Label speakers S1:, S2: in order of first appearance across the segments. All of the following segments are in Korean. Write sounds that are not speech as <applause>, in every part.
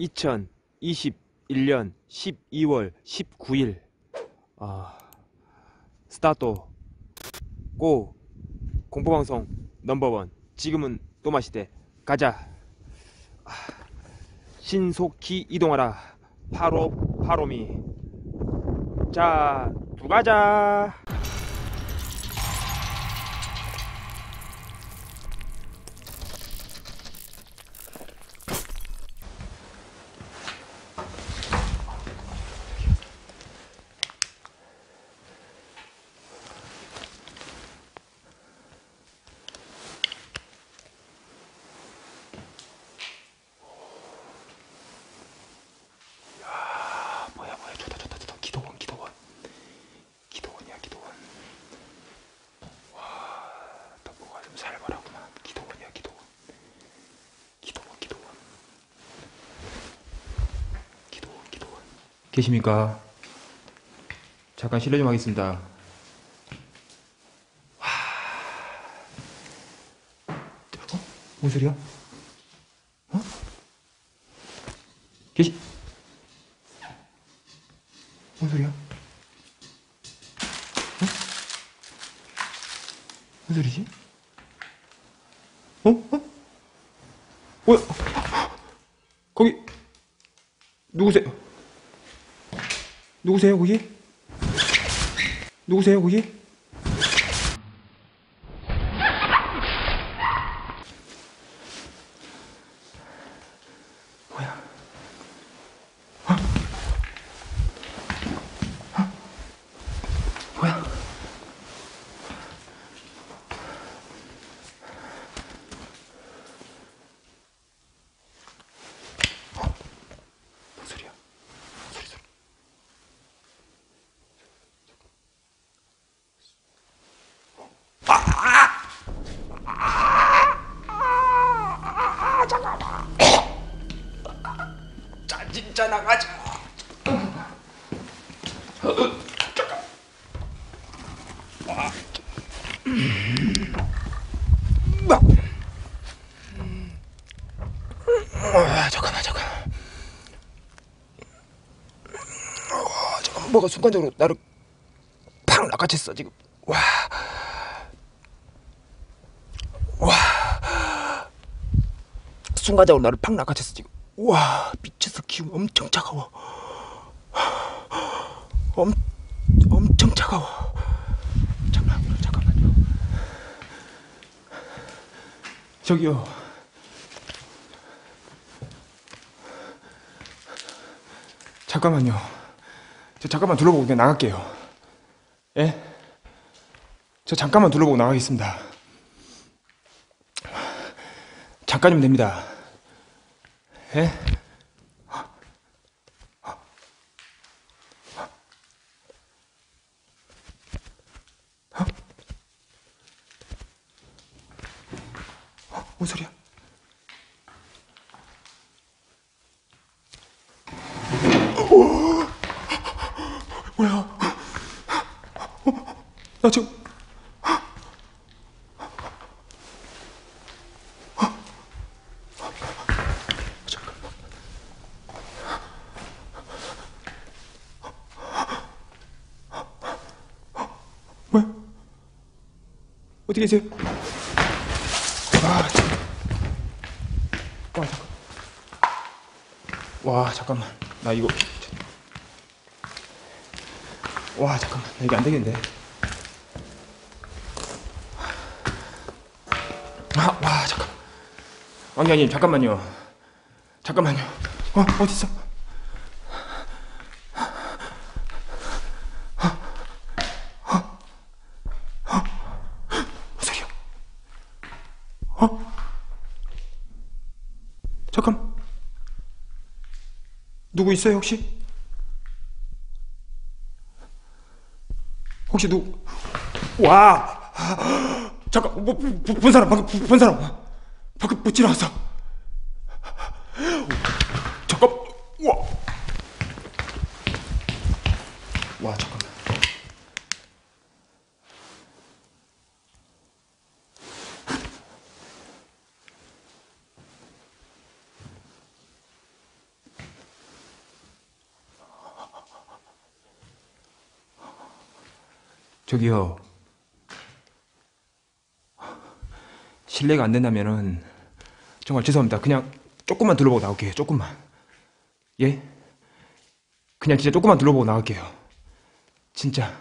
S1: 2021년 12월 19일. 아 스타트 고 공포방송 넘버원. 지금은 또 마시대. 가자. 아, 신속히 이동하라. 파로 파로미. 자 두가자 아 뭐야 뭐야 좋다 좋다 좋다 기도원 기도원 기도원이야 기도원 와또 뭐가 좀 살벌하구만 기도원이야 기도원 기도원 기도원 기도원 기도원 계십니까? 잠깐 실례 좀 하겠습니다 와 어? 뭔 소리야? 어? 계시 뭔 소리야? 어? 뭔 소리지? 어? 어? 뭐야? 거기 누구세요? 누구세요 거기? 누구세요 거기? 뭐야? 뭐야? 어? 뭔 소리야? 소리 소리. 자, 진짜 나가자. 아, 잠깐만, 잠깐. 아, 잠깐 뭐가 순간적으로 나를 팍 낚아챘어 지금. 와, 와. 순간적으로 나를 팍 낚아챘어 지금. 와, 미쳤어 기운 엄청 차가워. 엄, 엄청 차가워. 잠깐만요, 잠깐만요. 저기요. 잠깐만요. 저 잠깐만 둘러보고 그냥 나갈게요. 예? 저 잠깐만 둘러보고 나가겠습니다. 잠깐이면 됩니다. 예? 어? 뭔 소리야? 뭐야? 어, 나 지금 잠깐만. 뭐야? 어디 계세요? 아, 참. 와, 잠깐. 와, 잠깐만. 나 이거. 와 잠깐만 나 이게 안 되겠는데 아 와 잠깐 왕장님 잠깐만요 잠깐만요 어 어디 있어 뭔 소리야 어 잠깐 누구 있어요 혹시 혹시 누, 와! <gasps> 잠깐, 뭐, 본, 본 사람, 방금, 본 사람. 방금 뭐 지나갔어. 잠깐, 우와! 와, 잠깐만. 저기요. 실례가 안 된다면은 정말 죄송합니다. 그냥 조금만 둘러보고 나올게요. 조금만. 예? 그냥 진짜 조금만 둘러보고 나갈게요. 진짜.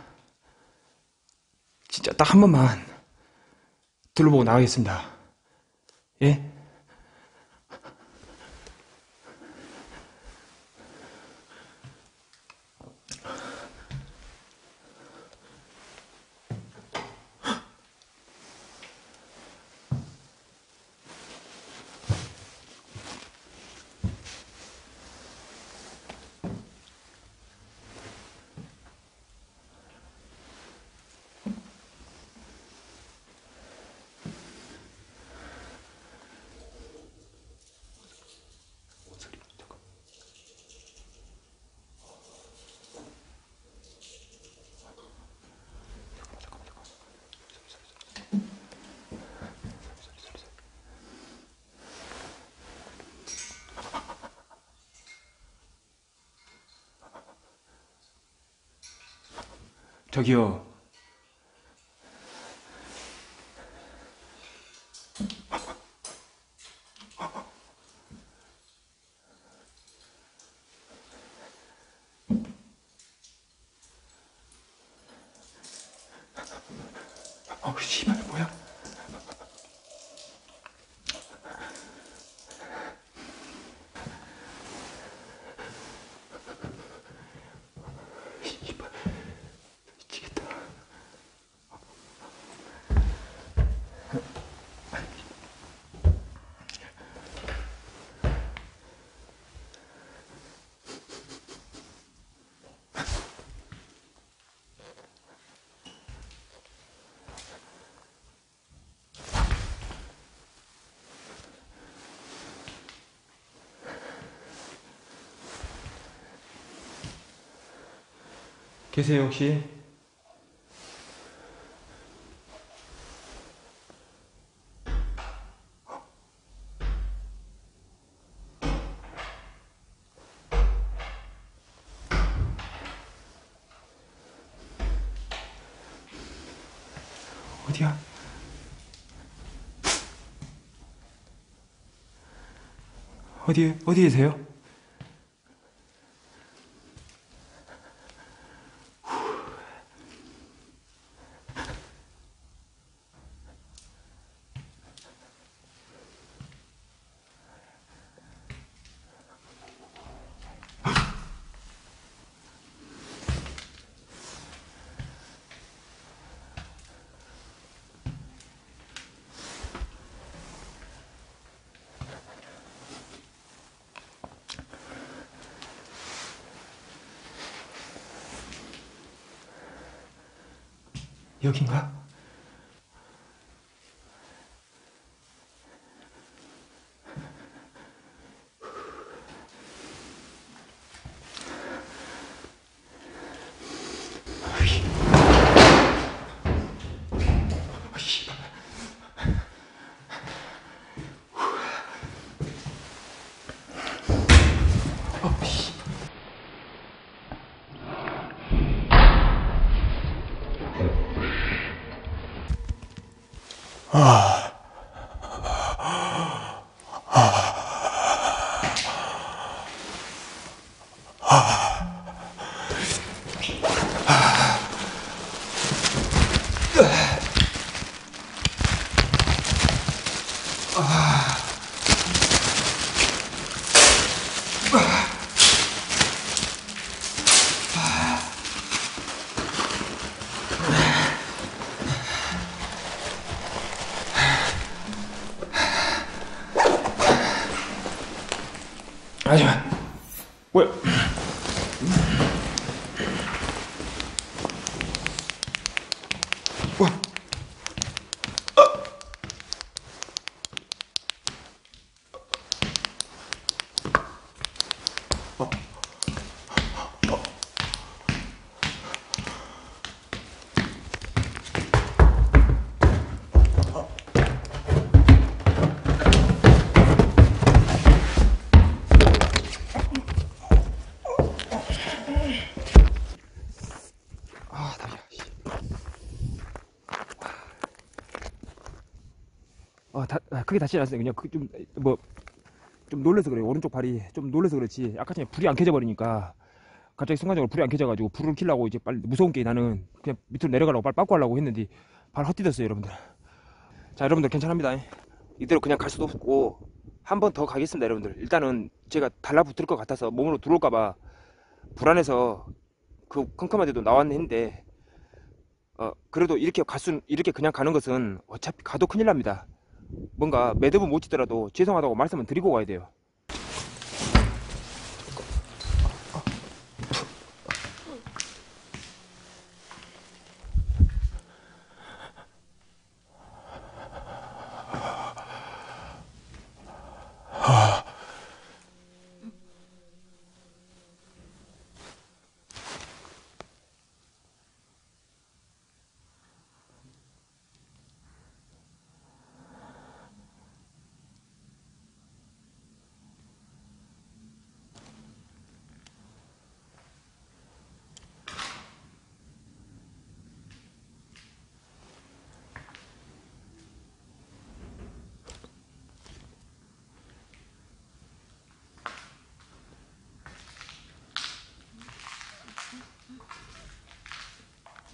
S1: 진짜 딱 한 번만 둘러보고 나가겠습니다. 예? 저기요. 계세요, 혹시? 어디야? 어디, 어디 계세요? 여긴가? 하지만 뭐 크게 다치지 않았어요. 그냥 그 좀, 뭐, 좀 놀래서 그래요. 오른쪽 발이 좀 놀래서 그렇지. 아까 전에 불이 안 켜져 버리니까 갑자기 순간적으로 불이 안 켜져가지고 불을 켜려고 이제 빨리 무서운 게 나는 그냥 밑으로 내려가려고 빨리 빠꾸 하려고 했는데 발 헛디뎠어요, 여러분들. 자, 여러분들 괜찮습니다. 이대로 그냥 갈 수도 없고 한 번 더 가겠습니다, 여러분들. 일단은 제가 달라붙을 것 같아서 몸으로 들어올까봐 불안해서 그 컴컴한 데도 나왔는데 어, 그래도 이렇게 가수 이렇게 그냥 가는 것은 어차피 가도 큰일 납니다. 뭔가 매듭은 못 짓더라도 죄송하다고 말씀을 드리고 가야 돼요.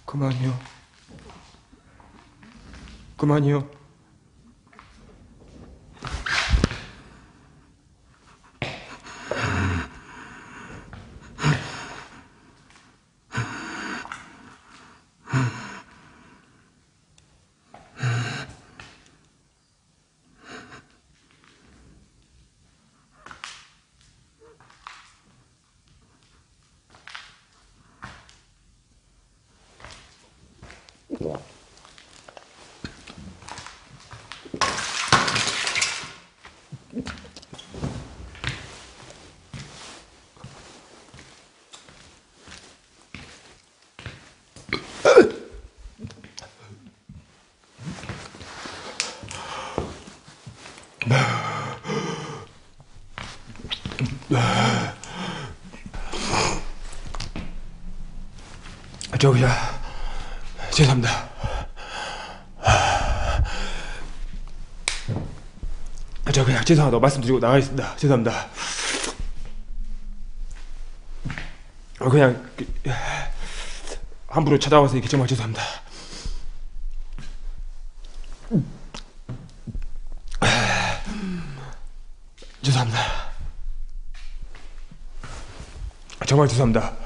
S1: 그만요. 그만요. 저기야, 죄송합니다. 저 그냥 죄송하다고 말씀드리고 나가겠습니다. 죄송합니다. 어, 그냥 그, 함부로 찾아와서 이렇게 정말 죄송합니다. 죄송합니다. 정말 죄송합니다.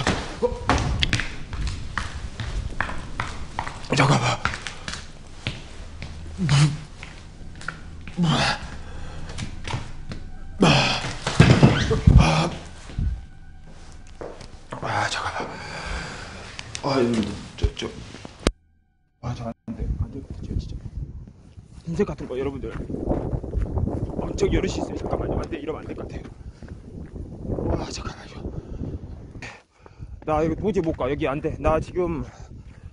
S1: 같은 거, 여러분들. 엄청 여럿이 있어요. 잠깐만요. 안 돼. 이러면 안 될 것 같아요. 와, 잠깐만요. 나 이거 도저히 못 가. 여기 안 돼. 나 지금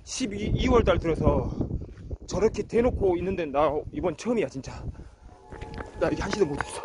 S1: 12, 2월 달 들어서 저렇게 대놓고 있는데 나 이번 처음이야 진짜 나 이렇게 한시도 못 했어